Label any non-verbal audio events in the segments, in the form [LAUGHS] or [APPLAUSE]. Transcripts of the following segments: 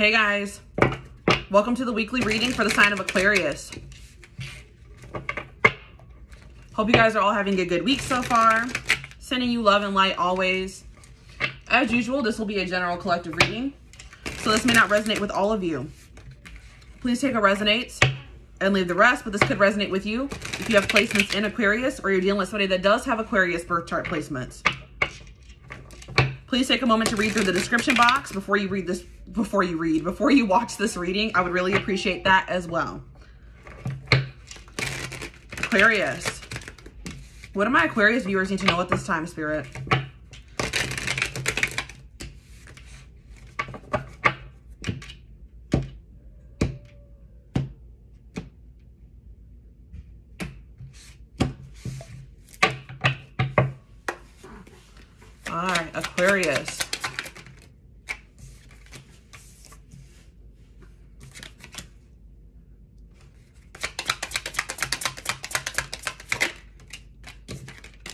Hey guys, welcome to the weekly reading for the sign of Aquarius. Hope you guys are all having a good week so far. Sending you love and light always. As usual, this will be a general collective reading, so this may not resonate with all of you. Please take a resonates and leave the rest, but this could resonate with you if you have placements in Aquarius or you're dealing with somebody that does have Aquarius birth chart placements. Please take a moment to read through the description box before you read this, before you read, before you watch this reading. I would really appreciate that as well. Aquarius. What do my Aquarius viewers need to know at this time, Spirit? Aquarius.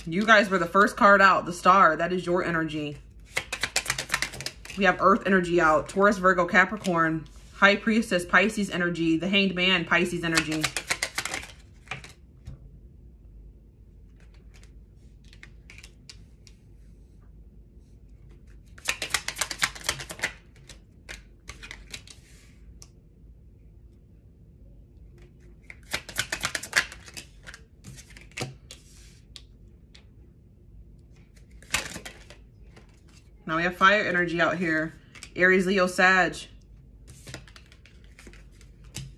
You guys were the first card out, the star. That is your energy. We have Earth energy out. Taurus, Virgo, Capricorn. High Priestess, Pisces energy. The Hanged Man, Pisces energy. Now we have fire energy out here. Aries, Leo, Sag.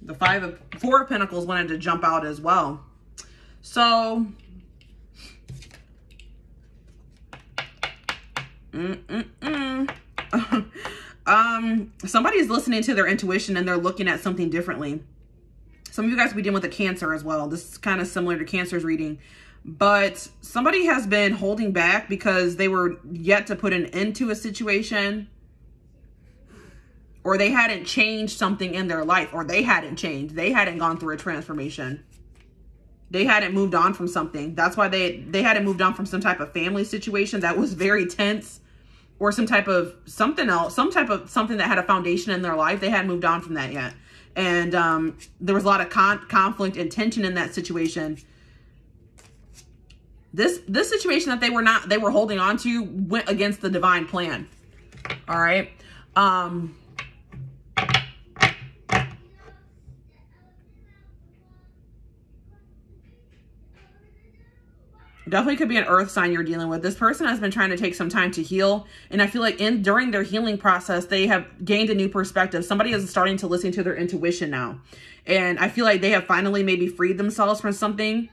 The five of four of pentacles wanted to jump out as well. So mm -mm -mm. um somebody's listening to their intuition and they're looking at something differently. Some of you guys will be dealing with a cancer as well. This is kind of similar to cancer's reading but somebody has been holding back because they were yet to put an end to a situation or they hadn't changed something in their life or they hadn't changed. They hadn't gone through a transformation. They hadn't moved on from something. That's why they they hadn't moved on from some type of family situation that was very tense or some type of something else some type of something that had a foundation in their life. They hadn't moved on from that yet. And um, there was a lot of con conflict and tension in that situation this this situation that they were not they were holding on to went against the divine plan. All right? Um definitely could be an earth sign you're dealing with. This person has been trying to take some time to heal and i feel like in during their healing process they have gained a new perspective. Somebody is starting to listen to their intuition now and i feel like they have finally maybe freed themselves from something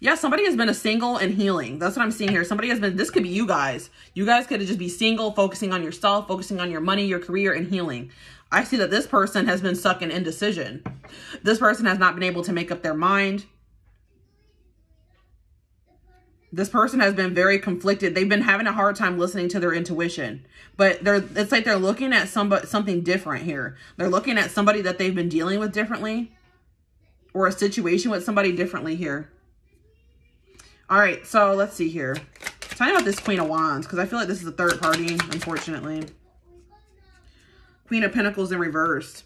yeah, somebody has been a single and healing. That's what I'm seeing here. Somebody has been, this could be you guys. You guys could just be single, focusing on yourself, focusing on your money, your career, and healing. I see that this person has been stuck in indecision. This person has not been able to make up their mind. This person has been very conflicted. They've been having a hard time listening to their intuition. But they're it's like they're looking at somebody something different here. They're looking at somebody that they've been dealing with differently or a situation with somebody differently here. All right, so let's see here. Me about this Queen of Wands, because I feel like this is a third party, unfortunately. Queen of Pentacles in reverse.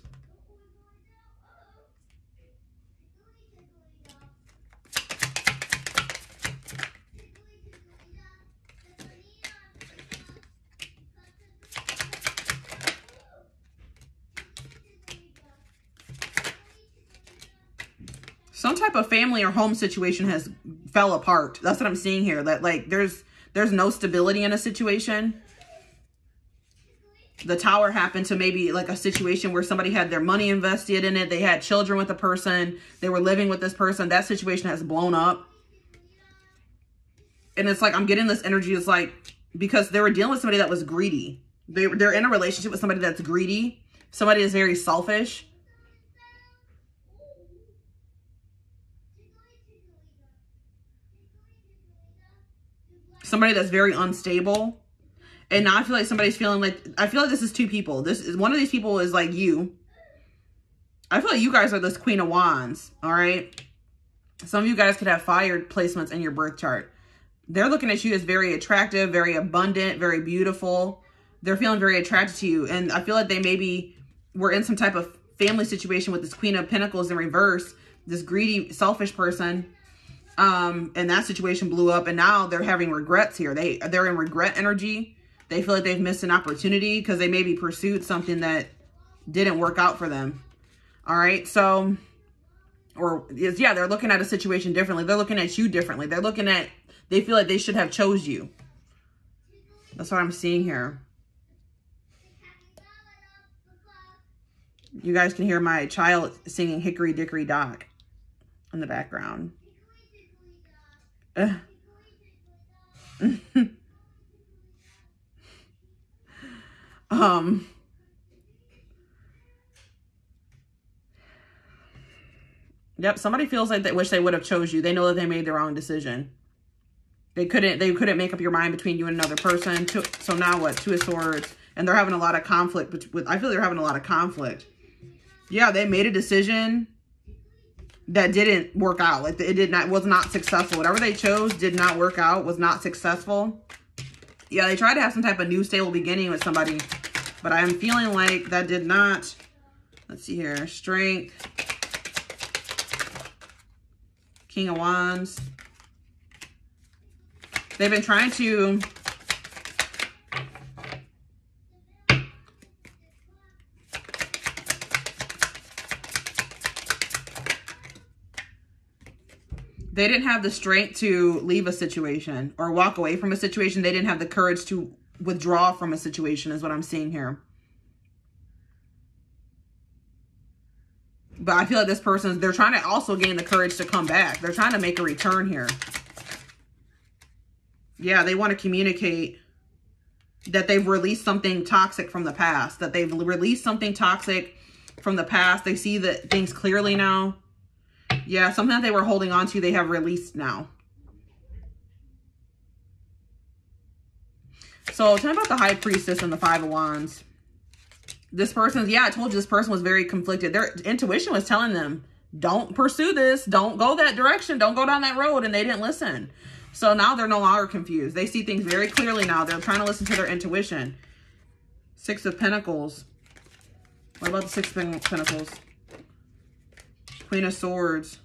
some type of family or home situation has fell apart. That's what I'm seeing here. That like there's there's no stability in a situation. The tower happened to maybe like a situation where somebody had their money invested in it. They had children with the person. They were living with this person. That situation has blown up. And it's like, I'm getting this energy. It's like, because they were dealing with somebody that was greedy. They, they're in a relationship with somebody that's greedy. Somebody is very selfish somebody that's very unstable. And now I feel like somebody's feeling like, I feel like this is two people. This is, one of these people is like you. I feel like you guys are this Queen of Wands, all right? Some of you guys could have fired placements in your birth chart. They're looking at you as very attractive, very abundant, very beautiful, they're feeling very attracted to you. And I feel like they maybe were in some type of family situation with this Queen of Pentacles in reverse, this greedy, selfish person. Um, and that situation blew up and now they're having regrets here. They, they're in regret energy. They feel like they've missed an opportunity because they maybe pursued something that didn't work out for them. All right. So, or yeah, they're looking at a situation differently. They're looking at you differently. They're looking at, they feel like they should have chose you. That's what I'm seeing here. You guys can hear my child singing Hickory Dickory Dock in the background. [LAUGHS] um, Yep, somebody feels like they wish they would have chose you. They know that they made the wrong decision. They couldn't they couldn't make up your mind between you and another person. So now what? Two of Swords. And they're having a lot of conflict. With, I feel they're having a lot of conflict. Yeah, they made a decision that didn't work out. Like it did not was not successful. Whatever they chose did not work out, was not successful. Yeah, they tried to have some type of new stable beginning with somebody, but I'm feeling like that did not. Let's see here. Strength. King of Wands. They've been trying to they didn't have the strength to leave a situation or walk away from a situation. They didn't have the courage to withdraw from a situation is what I'm seeing here. But I feel like this person, they're trying to also gain the courage to come back. They're trying to make a return here. Yeah, they want to communicate that they've released something toxic from the past. That they've released something toxic from the past. They see that things clearly now. Yeah, something that they were holding on to, they have released now. So tell me about the High Priestess and the Five of Wands. This person's, yeah, I told you this person was very conflicted. Their intuition was telling them, don't pursue this. Don't go that direction. Don't go down that road. And they didn't listen. So now they're no longer confused. They see things very clearly now. They're trying to listen to their intuition. Six of Pentacles. What about the Six of Pentacles? Queen of Swords.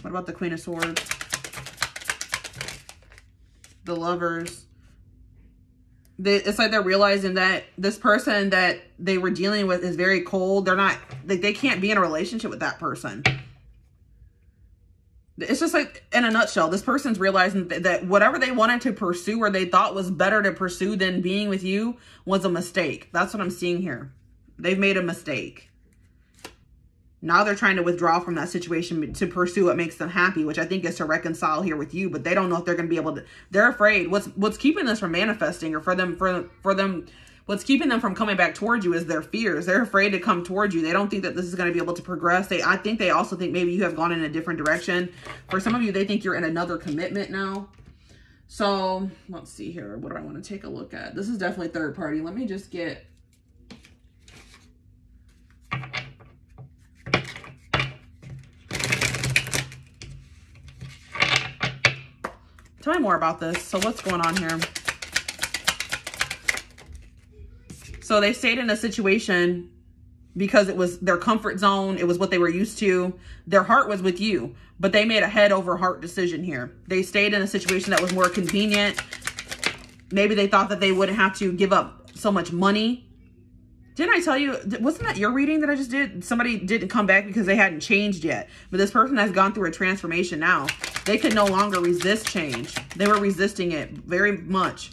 What about the Queen of Swords? The Lovers. They, it's like they're realizing that this person that they were dealing with is very cold. They're not, like, they can't be in a relationship with that person. It's just like, in a nutshell, this person's realizing that, that whatever they wanted to pursue or they thought was better to pursue than being with you was a mistake. That's what I'm seeing here. They've made a mistake. Now they're trying to withdraw from that situation to pursue what makes them happy, which I think is to reconcile here with you, but they don't know if they're going to be able to, they're afraid. What's, what's keeping this from manifesting or for them, for, for them, what's keeping them from coming back towards you is their fears. They're afraid to come towards you. They don't think that this is going to be able to progress. They, I think they also think maybe you have gone in a different direction. For some of you, they think you're in another commitment now. So let's see here. What do I want to take a look at? This is definitely third party. Let me just get Tell me more about this. So what's going on here? So they stayed in a situation because it was their comfort zone. It was what they were used to. Their heart was with you, but they made a head over heart decision here. They stayed in a situation that was more convenient. Maybe they thought that they wouldn't have to give up so much money. Didn't I tell you, wasn't that your reading that I just did? Somebody didn't come back because they hadn't changed yet. But this person has gone through a transformation now. They could no longer resist change. They were resisting it very much.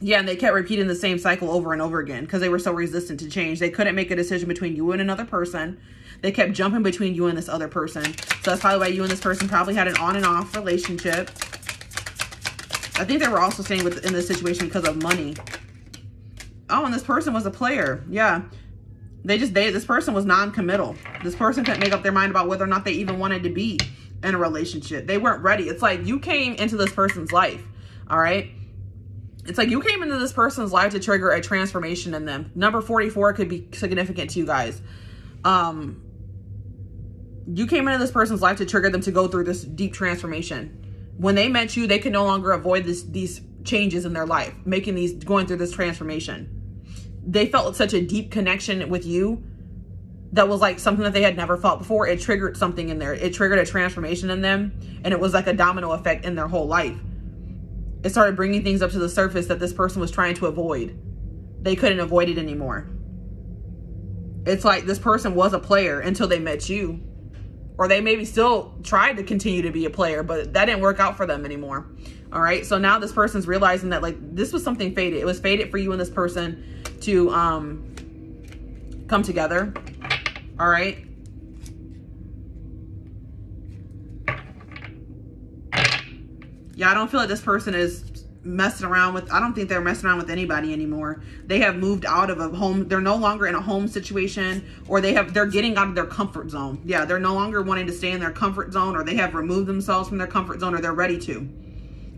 Yeah, and they kept repeating the same cycle over and over again because they were so resistant to change. They couldn't make a decision between you and another person. They kept jumping between you and this other person. So that's probably why you and this person probably had an on and off relationship. I think they were also staying with, in this situation because of money. Oh, and this person was a player. Yeah. They just, they, this person was non-committal. This person couldn't make up their mind about whether or not they even wanted to be in a relationship. They weren't ready. It's like you came into this person's life, all right? It's like you came into this person's life to trigger a transformation in them. Number 44 could be significant to you guys. Um, you came into this person's life to trigger them to go through this deep transformation. When they met you, they could no longer avoid this these changes in their life, making these, going through this transformation. They felt such a deep connection with you that was like something that they had never felt before. It triggered something in there. It triggered a transformation in them. And it was like a domino effect in their whole life. It started bringing things up to the surface that this person was trying to avoid. They couldn't avoid it anymore. It's like this person was a player until they met you. Or they maybe still tried to continue to be a player, but that didn't work out for them anymore. All right. So now this person's realizing that like this was something faded. It was faded for you and this person to um come together. All right. Yeah, I don't feel like this person is messing around with I don't think they're messing around with anybody anymore. They have moved out of a home. They're no longer in a home situation or they have they're getting out of their comfort zone. Yeah, they're no longer wanting to stay in their comfort zone or they have removed themselves from their comfort zone or they're ready to.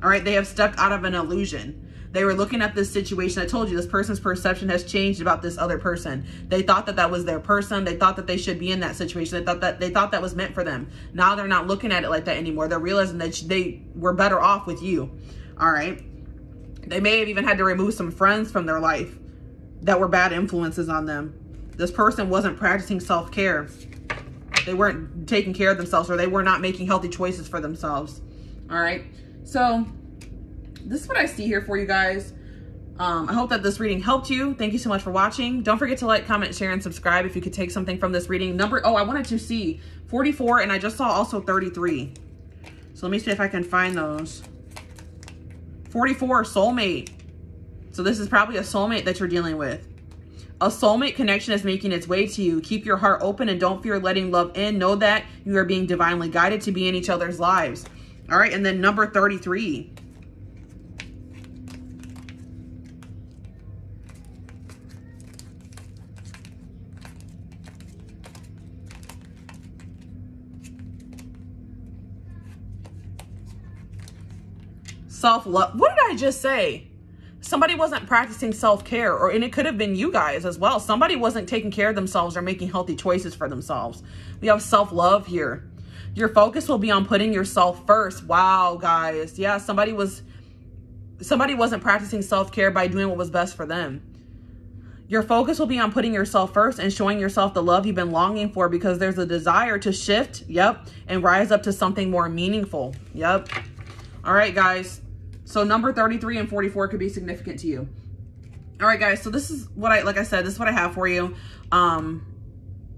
All right, they have stepped out of an illusion. They were looking at this situation. I told you this person's perception has changed about this other person. They thought that that was their person. They thought that they should be in that situation. They thought that they thought that was meant for them. Now they're not looking at it like that anymore. They're realizing that they were better off with you. All right. They may have even had to remove some friends from their life that were bad influences on them. This person wasn't practicing self-care. They weren't taking care of themselves or they were not making healthy choices for themselves. All right. So this is what I see here for you guys. Um, I hope that this reading helped you. Thank you so much for watching. Don't forget to like, comment, share, and subscribe if you could take something from this reading. Number, oh, I wanted to see 44 and I just saw also 33. So let me see if I can find those. 44, soulmate. So this is probably a soulmate that you're dealing with. A soulmate connection is making its way to you. Keep your heart open and don't fear letting love in. Know that you are being divinely guided to be in each other's lives. All right, and then number 33. Self-love. What did I just say? Somebody wasn't practicing self-care or and it could have been you guys as well. Somebody wasn't taking care of themselves or making healthy choices for themselves. We have self-love here. Your focus will be on putting yourself first. Wow, guys. Yeah, somebody was somebody wasn't practicing self-care by doing what was best for them. Your focus will be on putting yourself first and showing yourself the love you've been longing for because there's a desire to shift, yep, and rise up to something more meaningful. Yep. All right, guys. So number 33 and 44 could be significant to you. All right, guys. So this is what I, like I said, this is what I have for you. Um,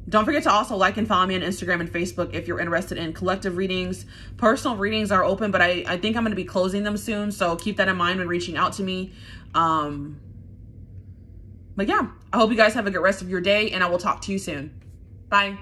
don't forget to also like and follow me on Instagram and Facebook if you're interested in collective readings. Personal readings are open, but I, I think I'm going to be closing them soon. So keep that in mind when reaching out to me. Um, but yeah, I hope you guys have a good rest of your day and I will talk to you soon. Bye.